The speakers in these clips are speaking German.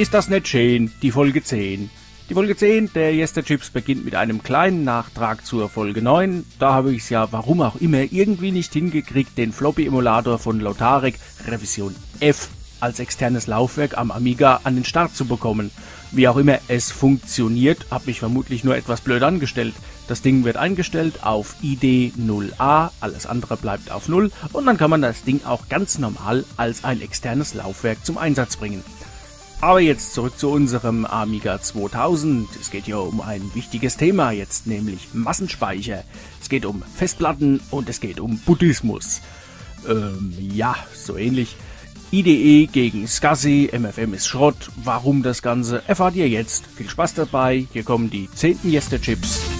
Ist das nicht schön? Die Folge 10. Die Folge 10 der Yester Chips beginnt mit einem kleinen Nachtrag zur Folge 9. Da habe ich es ja, warum auch immer, irgendwie nicht hingekriegt, den Floppy-Emulator von Lotarek Revision F als externes Laufwerk am Amiga an den Start zu bekommen. Wie auch immer es funktioniert, habe mich vermutlich nur etwas blöd angestellt. Das Ding wird eingestellt auf ID 0A, alles andere bleibt auf 0 und dann kann man das Ding auch ganz normal als ein externes Laufwerk zum Einsatz bringen. Aber jetzt zurück zu unserem Amiga 2000. Es geht hier um ein wichtiges Thema jetzt, nämlich Massenspeicher. Es geht um Festplatten und es geht um Buddhismus. Ähm, ja, so ähnlich. IDE gegen SCSI, MFM ist Schrott. Warum das Ganze erfahrt ihr jetzt. Viel Spaß dabei. Hier kommen die 10. Yester-Chips.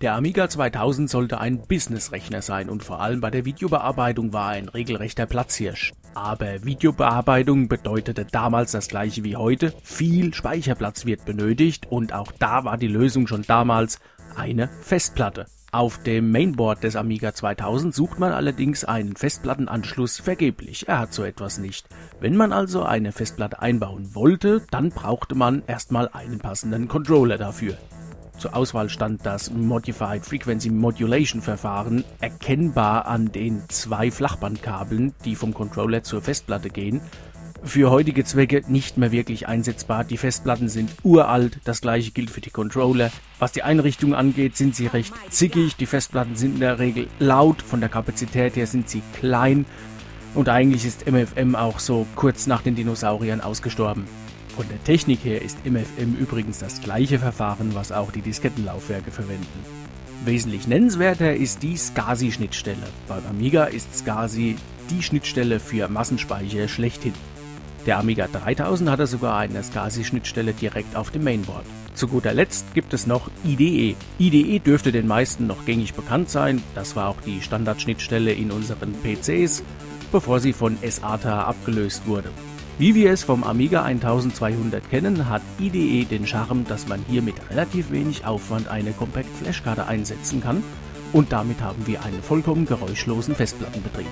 Der Amiga 2000 sollte ein Businessrechner sein und vor allem bei der Videobearbeitung war er ein regelrechter Platzhirsch. Aber Videobearbeitung bedeutete damals das gleiche wie heute, viel Speicherplatz wird benötigt und auch da war die Lösung schon damals eine Festplatte. Auf dem Mainboard des Amiga 2000 sucht man allerdings einen Festplattenanschluss vergeblich, er hat so etwas nicht. Wenn man also eine Festplatte einbauen wollte, dann brauchte man erstmal einen passenden Controller dafür. Zur Auswahl stand das Modified Frequency Modulation Verfahren, erkennbar an den zwei Flachbandkabeln, die vom Controller zur Festplatte gehen. Für heutige Zwecke nicht mehr wirklich einsetzbar, die Festplatten sind uralt, das gleiche gilt für die Controller. Was die Einrichtung angeht, sind sie recht zickig, die Festplatten sind in der Regel laut, von der Kapazität her sind sie klein und eigentlich ist MFM auch so kurz nach den Dinosauriern ausgestorben. Von der Technik her ist MFM übrigens das gleiche Verfahren, was auch die Diskettenlaufwerke verwenden. Wesentlich nennenswerter ist die SCSI-Schnittstelle. Beim Amiga ist SCSI die Schnittstelle für Massenspeicher schlechthin. Der Amiga 3000 hatte sogar eine SCSI-Schnittstelle direkt auf dem Mainboard. Zu guter Letzt gibt es noch IDE. IDE dürfte den meisten noch gängig bekannt sein, das war auch die Standardschnittstelle in unseren PCs, bevor sie von SATA abgelöst wurde. Wie wir es vom Amiga 1200 kennen, hat IDE den Charme, dass man hier mit relativ wenig Aufwand eine Compact Flashkarte einsetzen kann und damit haben wir einen vollkommen geräuschlosen Festplattenbetrieb.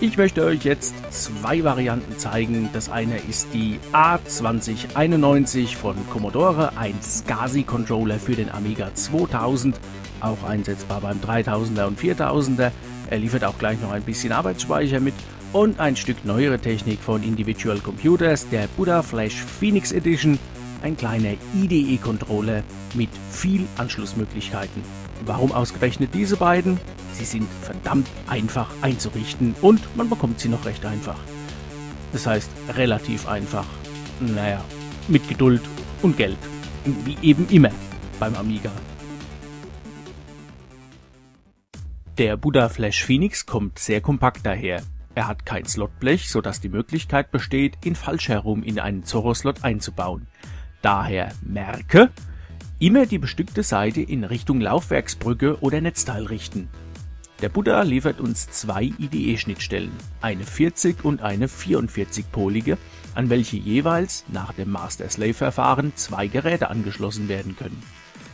Ich möchte euch jetzt zwei Varianten zeigen. Das eine ist die A2091 von Commodore, ein SCSI-Controller für den Amiga 2000, auch einsetzbar beim 3000er und 4000er. Er liefert auch gleich noch ein bisschen Arbeitsspeicher mit und ein Stück neuere Technik von Individual Computers, der Buddha Flash Phoenix Edition, ein kleiner IDE-Controller mit viel Anschlussmöglichkeiten. Warum ausgerechnet diese beiden? Sie sind verdammt einfach einzurichten und man bekommt sie noch recht einfach. Das heißt relativ einfach. Naja, mit Geduld und Geld. Wie eben immer beim Amiga. Der Buddha Flash Phoenix kommt sehr kompakt daher. Er hat kein Slotblech, sodass die Möglichkeit besteht, ihn falsch herum in einen Zorro-Slot einzubauen. Daher merke, immer die bestückte Seite in Richtung Laufwerksbrücke oder Netzteil richten. Der Buddha liefert uns zwei IDE-Schnittstellen, eine 40 und eine 44-polige, an welche jeweils nach dem Master-Slave-Verfahren zwei Geräte angeschlossen werden können.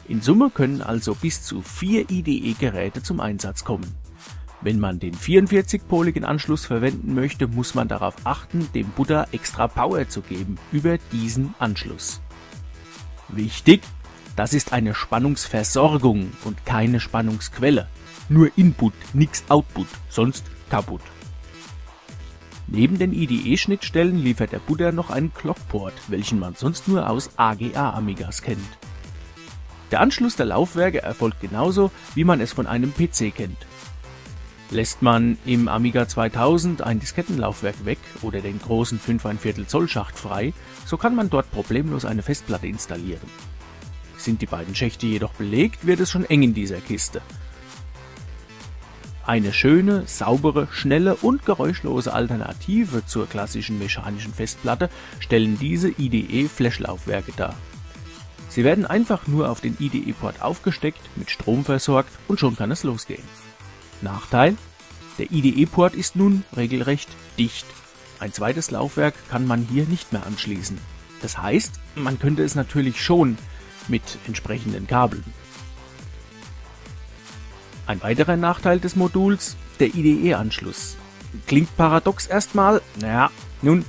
In Summe können also bis zu vier IDE-Geräte zum Einsatz kommen. Wenn man den 44-poligen Anschluss verwenden möchte, muss man darauf achten, dem Buddha extra Power zu geben über diesen Anschluss. Wichtig, das ist eine Spannungsversorgung und keine Spannungsquelle. Nur Input, nix Output, sonst kaputt. Neben den IDE-Schnittstellen liefert der Buddha noch einen Clockport, welchen man sonst nur aus AGA-Amigas kennt. Der Anschluss der Laufwerke erfolgt genauso, wie man es von einem PC kennt. Lässt man im Amiga 2000 ein Diskettenlaufwerk weg oder den großen 5,1 Zoll Schacht frei, so kann man dort problemlos eine Festplatte installieren. Sind die beiden Schächte jedoch belegt, wird es schon eng in dieser Kiste. Eine schöne, saubere, schnelle und geräuschlose Alternative zur klassischen mechanischen Festplatte stellen diese IDE Flashlaufwerke dar. Sie werden einfach nur auf den IDE-Port aufgesteckt, mit Strom versorgt und schon kann es losgehen. Nachteil? Der IDE-Port ist nun regelrecht dicht. Ein zweites Laufwerk kann man hier nicht mehr anschließen. Das heißt, man könnte es natürlich schon mit entsprechenden Kabeln. Ein weiterer Nachteil des Moduls, der IDE-Anschluss. Klingt paradox erstmal, naja, nun,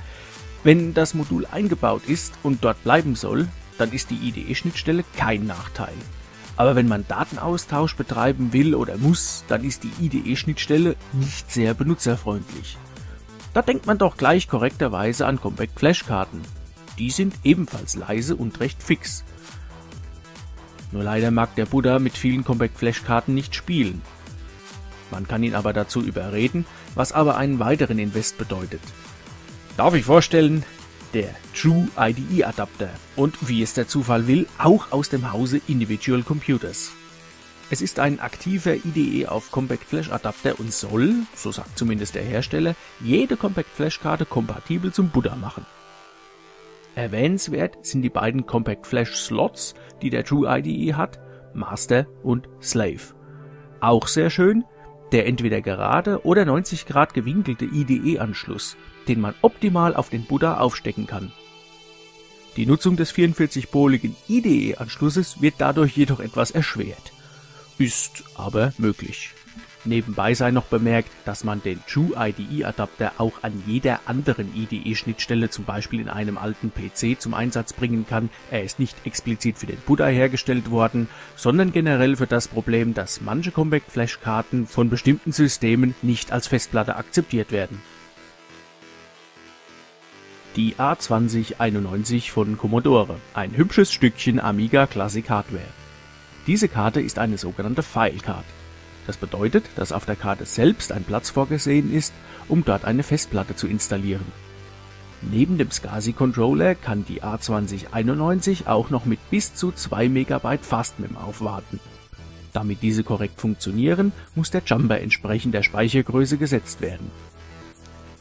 wenn das Modul eingebaut ist und dort bleiben soll, dann ist die IDE-Schnittstelle kein Nachteil. Aber wenn man Datenaustausch betreiben will oder muss, dann ist die IDE-Schnittstelle nicht sehr benutzerfreundlich. Da denkt man doch gleich korrekterweise an Compact Flash-Karten. Die sind ebenfalls leise und recht fix. Nur leider mag der Buddha mit vielen Compact Flash-Karten nicht spielen. Man kann ihn aber dazu überreden, was aber einen weiteren Invest bedeutet. Darf ich vorstellen, der True IDE Adapter und wie es der Zufall will, auch aus dem Hause Individual Computers. Es ist ein aktiver IDE auf Compact Flash Adapter und soll, so sagt zumindest der Hersteller, jede Compact Flash Karte kompatibel zum Buddha machen. Erwähnenswert sind die beiden Compact Flash Slots, die der True IDE hat, Master und Slave. Auch sehr schön, der entweder gerade oder 90 Grad gewinkelte IDE-Anschluss, den man optimal auf den Buddha aufstecken kann. Die Nutzung des 44-poligen IDE-Anschlusses wird dadurch jedoch etwas erschwert. Ist aber möglich. Nebenbei sei noch bemerkt, dass man den True IDE Adapter auch an jeder anderen IDE-Schnittstelle, zum Beispiel in einem alten PC, zum Einsatz bringen kann. Er ist nicht explizit für den Buddha hergestellt worden, sondern generell für das Problem, dass manche Compact Flash Karten von bestimmten Systemen nicht als Festplatte akzeptiert werden die A2091 von Commodore, ein hübsches Stückchen Amiga Classic Hardware. Diese Karte ist eine sogenannte File-Card. Das bedeutet, dass auf der Karte selbst ein Platz vorgesehen ist, um dort eine Festplatte zu installieren. Neben dem SCSI-Controller kann die A2091 auch noch mit bis zu 2 MB Fastmem aufwarten. Damit diese korrekt funktionieren, muss der Jumper entsprechend der Speichergröße gesetzt werden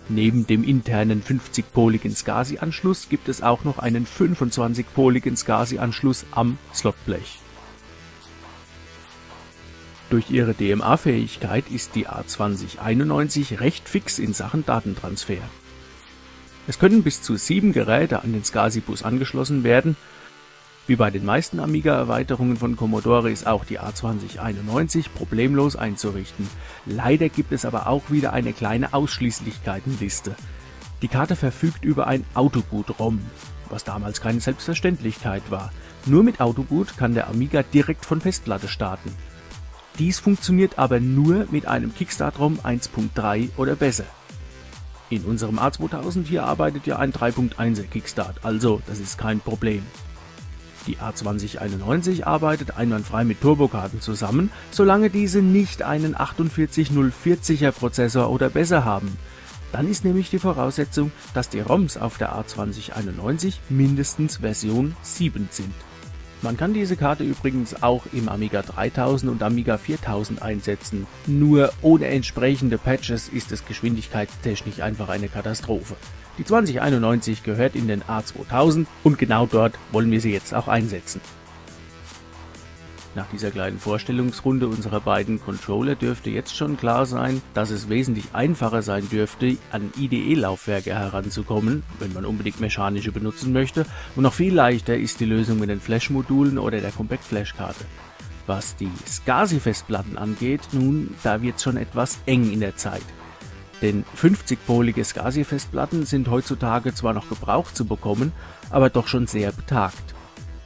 Neben dem internen 50-poligen SCSI-Anschluss gibt es auch noch einen 25-poligen SCSI-Anschluss am Slotblech. Durch ihre DMA-Fähigkeit ist die A2091 recht fix in Sachen Datentransfer. Es können bis zu sieben Geräte an den SCSI-Bus angeschlossen werden wie bei den meisten Amiga-Erweiterungen von Commodore ist auch die A2091 problemlos einzurichten. Leider gibt es aber auch wieder eine kleine Ausschließlichkeitenliste. Die Karte verfügt über ein Autoboot-ROM, was damals keine Selbstverständlichkeit war. Nur mit Autoboot kann der Amiga direkt von Festplatte starten. Dies funktioniert aber nur mit einem Kickstart-ROM 1.3 oder besser. In unserem A2000 hier arbeitet ja ein 3.1er Kickstart, also das ist kein Problem. Die A2091 arbeitet einwandfrei mit Turbokarten zusammen, solange diese nicht einen 48040er Prozessor oder besser haben. Dann ist nämlich die Voraussetzung, dass die ROMs auf der A2091 mindestens Version 7 sind. Man kann diese Karte übrigens auch im Amiga 3000 und Amiga 4000 einsetzen, nur ohne entsprechende Patches ist es geschwindigkeitstechnisch einfach eine Katastrophe. Die 2091 gehört in den A2000 und genau dort wollen wir sie jetzt auch einsetzen. Nach dieser kleinen Vorstellungsrunde unserer beiden Controller dürfte jetzt schon klar sein, dass es wesentlich einfacher sein dürfte, an IDE-Laufwerke heranzukommen, wenn man unbedingt mechanische benutzen möchte, und noch viel leichter ist die Lösung mit den Flash-Modulen oder der Compact Flash-Karte. Was die SCSI-Festplatten angeht, nun, da wird schon etwas eng in der Zeit. Denn 50-polige SCSI-Festplatten sind heutzutage zwar noch gebraucht zu bekommen, aber doch schon sehr betagt.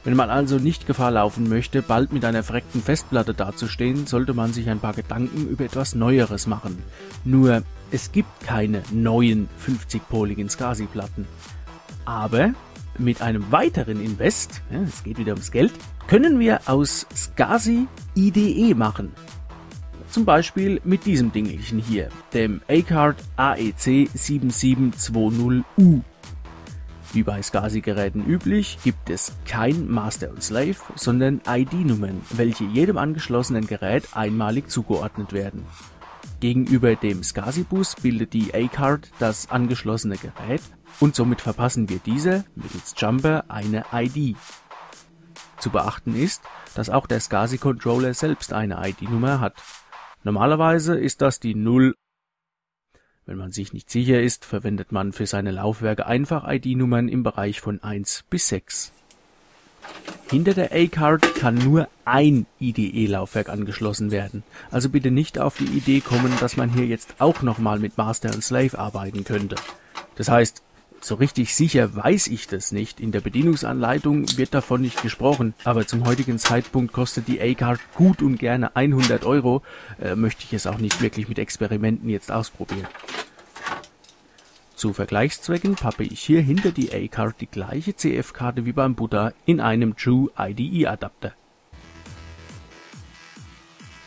Wenn man also nicht Gefahr laufen möchte, bald mit einer verreckten Festplatte dazustehen, sollte man sich ein paar Gedanken über etwas Neueres machen. Nur, es gibt keine neuen 50-poligen SCSI-Platten. Aber mit einem weiteren Invest, es geht wieder ums Geld, können wir aus SCSI IDE machen. Zum Beispiel mit diesem Dingelchen hier, dem A-Card AEC 7720U. Wie bei SCSI-Geräten üblich, gibt es kein Master und Slave, sondern ID-Nummern, welche jedem angeschlossenen Gerät einmalig zugeordnet werden. Gegenüber dem SCSI-Bus bildet die A-Card das angeschlossene Gerät und somit verpassen wir dieser mittels Jumper eine ID. zu beachten ist, dass auch der SCSI-Controller selbst eine ID-Nummer hat. Normalerweise ist das die 0. Wenn man sich nicht sicher ist, verwendet man für seine Laufwerke einfach ID-Nummern im Bereich von 1 bis 6. Hinter der A-Card kann nur ein IDE-Laufwerk angeschlossen werden, also bitte nicht auf die Idee kommen, dass man hier jetzt auch nochmal mit Master und Slave arbeiten könnte. Das heißt, so richtig sicher weiß ich das nicht. In der Bedienungsanleitung wird davon nicht gesprochen, aber zum heutigen Zeitpunkt kostet die A-Card gut und gerne 100 Euro. Äh, möchte ich es auch nicht wirklich mit Experimenten jetzt ausprobieren. Zu Vergleichszwecken pappe ich hier hinter die A-Card die gleiche CF-Karte wie beim Buddha in einem True IDE Adapter.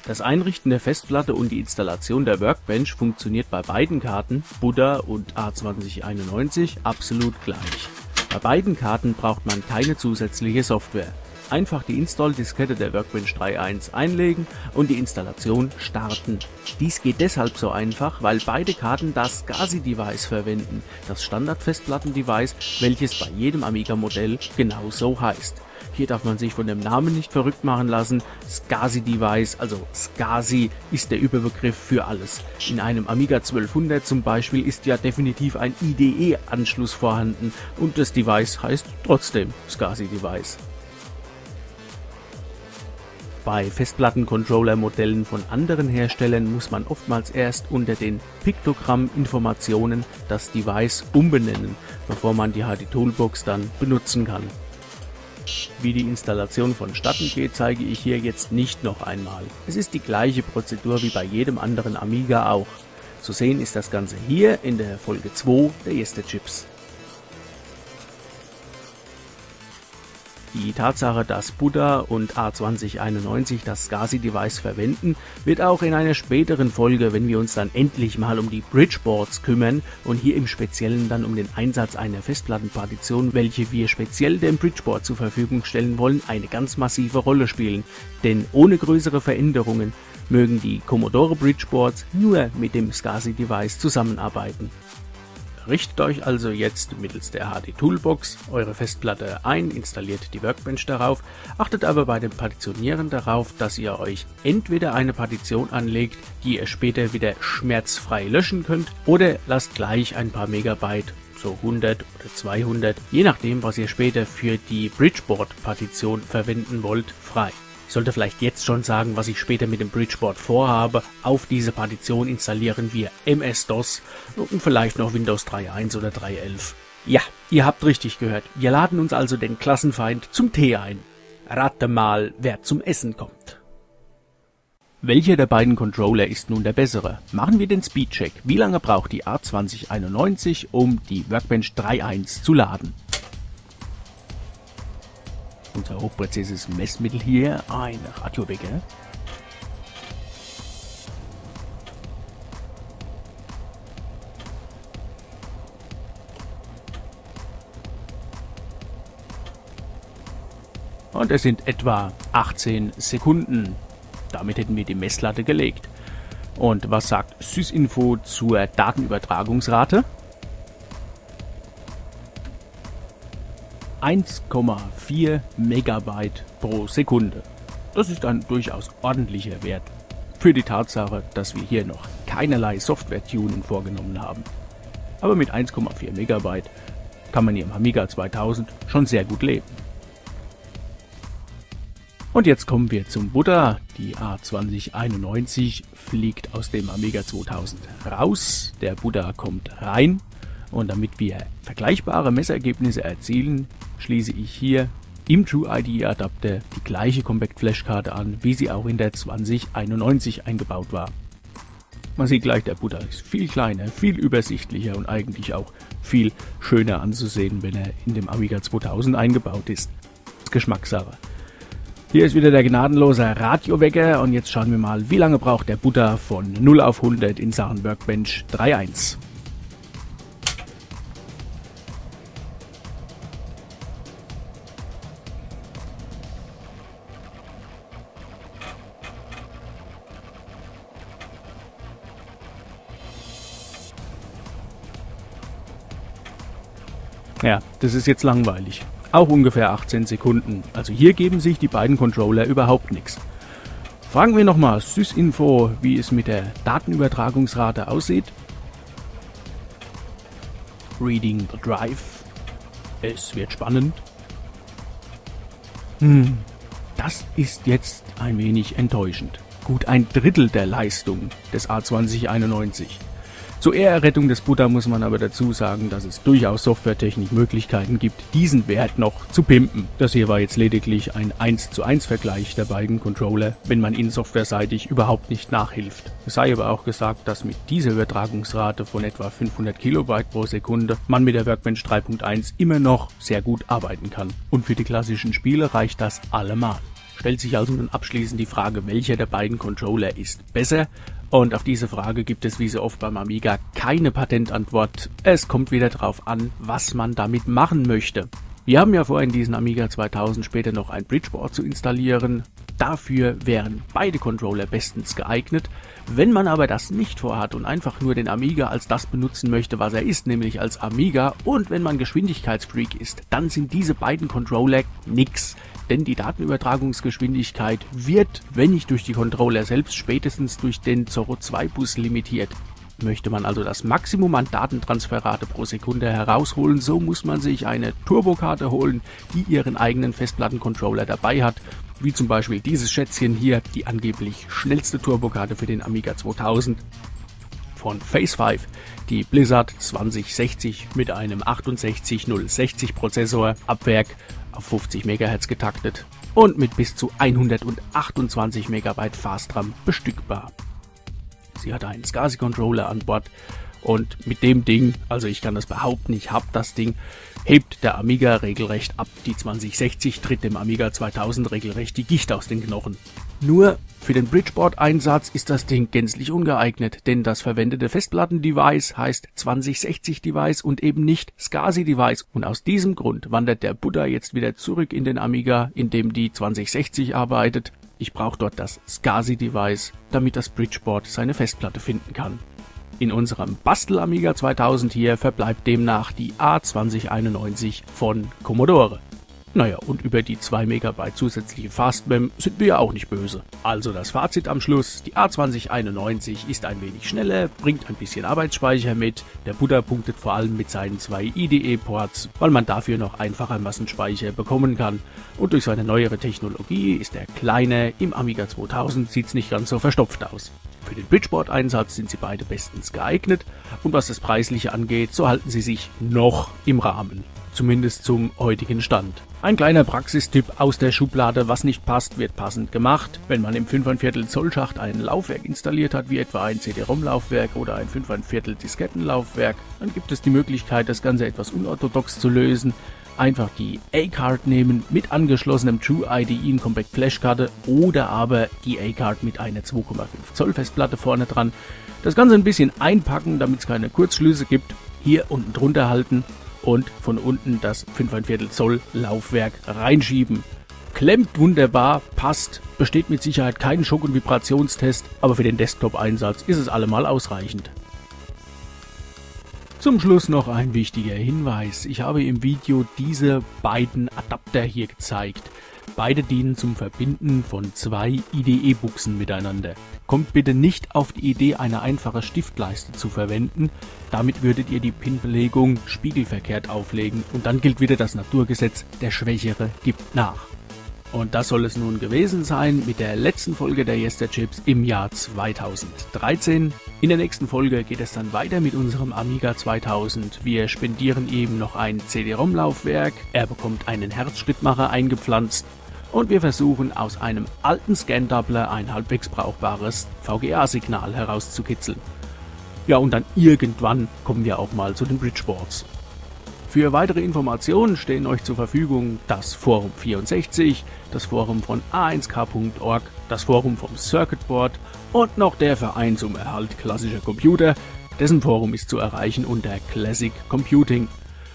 Das Einrichten der Festplatte und die Installation der Workbench funktioniert bei beiden Karten, Buddha und A2091, absolut gleich. Bei beiden Karten braucht man keine zusätzliche Software Einfach die Install-Diskette der Workbench 3.1 einlegen und die Installation starten. Dies geht deshalb so einfach, weil beide Karten das SCSI-Device verwenden, das Standard-Festplatten-Device, welches bei jedem Amiga-Modell genau so heißt. Hier darf man sich von dem Namen nicht verrückt machen lassen. SCSI-Device, also SCSI, ist der Überbegriff für alles. In einem Amiga 1200 zum Beispiel ist ja definitiv ein IDE-Anschluss vorhanden und das Device heißt trotzdem SCSI-Device. Bei Festplattencontroller-Modellen von anderen Herstellern muss man oftmals erst unter den Piktogramm-Informationen das Device umbenennen, bevor man die HD-Toolbox dann benutzen kann. Wie die Installation vonstatten geht, zeige ich hier jetzt nicht noch einmal. Es ist die gleiche Prozedur wie bei jedem anderen Amiga auch. Zu sehen ist das Ganze hier in der Folge 2 der Yester Chips. Die Tatsache, dass Buddha und A2091 das SCSI-Device verwenden, wird auch in einer späteren Folge, wenn wir uns dann endlich mal um die Bridgeboards kümmern und hier im Speziellen dann um den Einsatz einer Festplattenpartition, welche wir speziell dem Bridgeboard zur Verfügung stellen wollen, eine ganz massive Rolle spielen. Denn ohne größere Veränderungen mögen die Commodore Bridgeboards nur mit dem SCSI-Device zusammenarbeiten. Richtet euch also jetzt mittels der HD Toolbox eure Festplatte ein, installiert die Workbench darauf, achtet aber bei dem Partitionieren darauf, dass ihr euch entweder eine Partition anlegt, die ihr später wieder schmerzfrei löschen könnt, oder lasst gleich ein paar Megabyte so 100 oder 200, je nachdem, was ihr später für die Bridgeboard-Partition verwenden wollt, frei. Sollte vielleicht jetzt schon sagen, was ich später mit dem Bridgeboard vorhabe. Auf diese Partition installieren wir MS-DOS und vielleicht noch Windows 3.1 oder 3.11. Ja, ihr habt richtig gehört. Wir laden uns also den Klassenfeind zum Tee ein. Rate mal, wer zum Essen kommt. Welcher der beiden Controller ist nun der bessere? Machen wir den Speedcheck. Wie lange braucht die A2091, um die Workbench 3.1 zu laden? Unser hochpräzises Messmittel hier ein Radiowecker. Und es sind etwa 18 Sekunden. Damit hätten wir die Messlatte gelegt. Und was sagt SysInfo zur Datenübertragungsrate? 1,4 Megabyte pro Sekunde. Das ist ein durchaus ordentlicher Wert für die Tatsache, dass wir hier noch keinerlei Software-Tuning vorgenommen haben. Aber mit 1,4 Megabyte kann man hier im Amiga 2000 schon sehr gut leben. Und jetzt kommen wir zum Buddha. Die A2091 fliegt aus dem Amiga 2000 raus. Der Buddha kommt rein. Und damit wir vergleichbare Messergebnisse erzielen, schließe ich hier im True ID Adapter die gleiche Compact Flash Karte an, wie sie auch in der 2091 eingebaut war. Man sieht gleich, der Buddha ist viel kleiner, viel übersichtlicher und eigentlich auch viel schöner anzusehen, wenn er in dem Amiga 2000 eingebaut ist. Geschmackssache. Hier ist wieder der gnadenlose Radiowecker und jetzt schauen wir mal, wie lange braucht der Buddha von 0 auf 100 in Sachen Workbench 3.1. Ja, das ist jetzt langweilig. auch ungefähr 18 Sekunden. Also hier geben sich die beiden Controller überhaupt nichts. Fragen wir nochmal SysInfo, wie es mit der Datenübertragungsrate aussieht. Reading the Drive. Es wird spannend. Hm, das ist jetzt ein wenig enttäuschend. Gut ein Drittel der Leistung des A2091. Zur Ehrerrettung des Buddha muss man aber dazu sagen, dass es durchaus softwaretechnisch Möglichkeiten gibt, diesen Wert noch zu pimpen. Das hier war jetzt lediglich ein 1 zu 1 Vergleich der beiden Controller, wenn man ihnen softwareseitig überhaupt nicht nachhilft. Es sei aber auch gesagt, dass mit dieser Übertragungsrate von etwa 500 Kilobyte pro Sekunde man mit der Workbench 3.1 immer noch sehr gut arbeiten kann. Und für die klassischen Spiele reicht das allemal. Stellt sich also nun abschließend die Frage, welcher der beiden Controller ist besser? Und auf diese Frage gibt es wie so oft beim Amiga keine Patentantwort. Es kommt wieder darauf an, was man damit machen möchte. Wir haben ja vor, in diesen Amiga 2000 später noch ein Bridgeboard zu installieren. Dafür wären beide Controller bestens geeignet. Wenn man aber das nicht vorhat und einfach nur den Amiga als das benutzen möchte, was er ist, nämlich als Amiga, und wenn man Geschwindigkeitsfreak ist, dann sind diese beiden Controller nix denn die Datenübertragungsgeschwindigkeit wird, wenn nicht durch die Controller selbst, spätestens durch den Zorro 2 Bus limitiert. Möchte man also das Maximum an Datentransferrate pro Sekunde herausholen, so muss man sich eine Turbokarte holen, die ihren eigenen Festplattencontroller dabei hat, wie zum Beispiel dieses Schätzchen hier, die angeblich schnellste Turbokarte für den Amiga 2000 von Phase 5, die Blizzard 2060 mit einem 68060 Prozessor, Abwerk auf 50 MHz getaktet und mit bis zu 128 MB Fastram bestückbar. Sie hat einen SCSI-Controller an Bord und mit dem Ding, also ich kann das behaupten, ich habe das Ding, hebt der Amiga regelrecht ab. Die 2060 tritt dem Amiga 2000 regelrecht die Gicht aus den Knochen. Nur für den Bridgeboard-Einsatz ist das Ding gänzlich ungeeignet, denn das verwendete Festplatten-Device heißt 2060-Device und eben nicht SCSI-Device. Und aus diesem Grund wandert der Buddha jetzt wieder zurück in den Amiga, in dem die 2060 arbeitet. Ich brauche dort das SCSI-Device, damit das Bridgeboard seine Festplatte finden kann. In unserem Bastel Amiga 2000 hier verbleibt demnach die A2091 von Commodore. Naja, und über die 2 MB zusätzliche Fastmem sind wir ja auch nicht böse. Also das Fazit am Schluss, die A2091 ist ein wenig schneller, bringt ein bisschen Arbeitsspeicher mit, der Buddha punktet vor allem mit seinen zwei IDE-Ports, weil man dafür noch einfacher Massenspeicher bekommen kann. Und durch seine neuere Technologie ist er kleiner, im Amiga 2000 sieht es nicht ganz so verstopft aus. Für den Bridgeboard-Einsatz sind sie beide bestens geeignet und was das Preisliche angeht, so halten sie sich noch im Rahmen zumindest zum heutigen Stand. Ein kleiner Praxistipp aus der Schublade, was nicht passt, wird passend gemacht. Wenn man im 5,25 Zoll Schacht ein Laufwerk installiert hat, wie etwa ein CD-ROM-Laufwerk oder ein 5,25 Diskettenlaufwerk, dann gibt es die Möglichkeit, das Ganze etwas unorthodox zu lösen. Einfach die A-Card nehmen mit angeschlossenem True IDE Compact Flashkarte oder aber die A-Card mit einer 2,5 Zoll Festplatte vorne dran. Das Ganze ein bisschen einpacken, damit es keine Kurzschlüsse gibt. Hier unten drunter halten und von unten das 5,25 Zoll Laufwerk reinschieben. Klemmt wunderbar, passt, besteht mit Sicherheit keinen Schock- und Vibrationstest, aber für den Desktop-Einsatz ist es allemal ausreichend. Zum Schluss noch ein wichtiger Hinweis. Ich habe im Video diese beiden Adapter hier gezeigt. Beide dienen zum Verbinden von zwei IDE-Buchsen miteinander. Kommt bitte nicht auf die Idee, eine einfache Stiftleiste zu verwenden. Damit würdet ihr die Pinbelegung spiegelverkehrt auflegen und dann gilt wieder das Naturgesetz, der Schwächere gibt nach. Und das soll es nun gewesen sein mit der letzten Folge der Yester Chips im Jahr 2013. In der nächsten Folge geht es dann weiter mit unserem Amiga 2000. Wir spendieren ihm noch ein CD-ROM-Laufwerk, er bekommt einen Herzschrittmacher eingepflanzt und wir versuchen aus einem alten Scan-Doubler ein halbwegs brauchbares VGA-Signal herauszukitzeln. Ja, und dann irgendwann kommen wir auch mal zu den Bridgeboards. Für weitere Informationen stehen euch zur Verfügung das Forum 64, das Forum von a1k.org, das Forum vom Circuit Board und noch der Verein zum Erhalt klassischer Computer. Dessen Forum ist zu erreichen unter Classic Computing.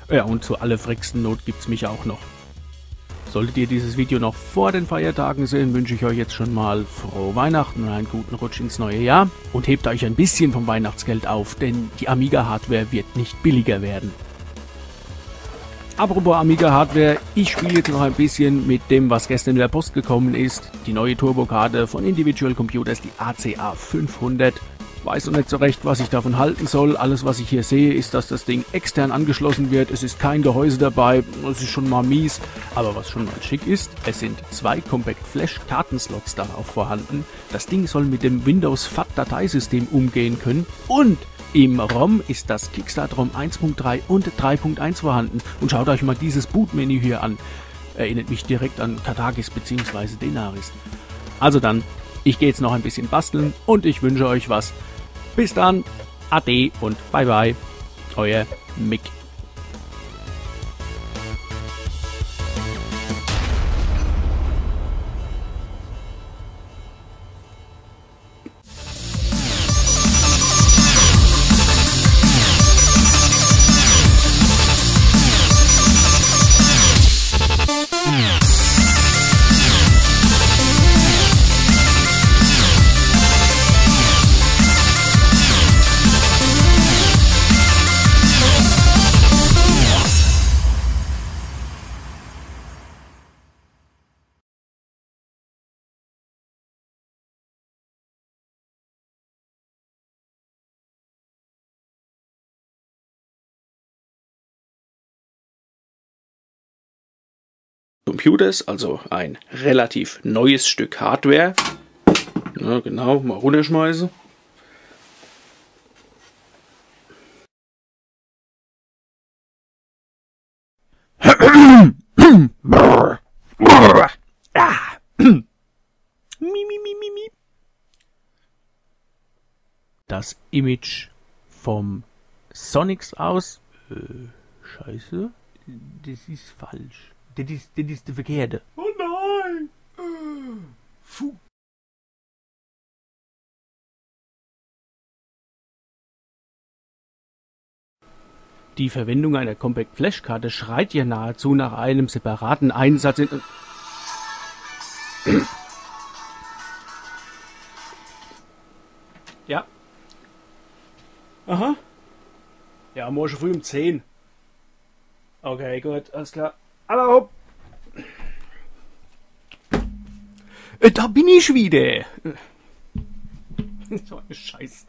Ja, und zu alle frechsten Not gibt's mich auch noch. Solltet ihr dieses Video noch vor den Feiertagen sehen, wünsche ich euch jetzt schon mal frohe Weihnachten und einen guten Rutsch ins neue Jahr und hebt euch ein bisschen vom Weihnachtsgeld auf, denn die Amiga-Hardware wird nicht billiger werden. Apropos Amiga Hardware, ich spiele jetzt noch ein bisschen mit dem, was gestern in der Post gekommen ist. Die neue Turbokarte von Individual Computers, die ACA 500. Weiß noch nicht so recht, was ich davon halten soll. Alles, was ich hier sehe, ist, dass das Ding extern angeschlossen wird. Es ist kein Gehäuse dabei. Das ist schon mal mies. Aber was schon mal schick ist, es sind zwei Compact Flash Kartenslots darauf vorhanden. Das Ding soll mit dem Windows FAT Dateisystem umgehen können. Und im ROM ist das Kickstart ROM 1.3 und 3.1 vorhanden. Und schaut euch mal dieses Bootmenü hier an. Erinnert mich direkt an Katagis bzw. Denaris. Also dann, ich gehe jetzt noch ein bisschen basteln und ich wünsche euch was. Bis dann, ade und bye bye. Euer Mick. Computers, also ein relativ neues Stück Hardware. Ja, genau, mal runterschmeißen. Das Image vom Sonics aus. Äh, scheiße. Das ist falsch. Das ist, das ist der verkehrte. Oh nein! Puh. Die Verwendung einer Compact Flash-Karte schreit ja nahezu nach einem separaten Einsatz in... Ja. Aha. Ja, morgen früh um 10. Okay, gut, alles klar. Hallo. Äh, Da bin ich wieder. So eine Scheiße.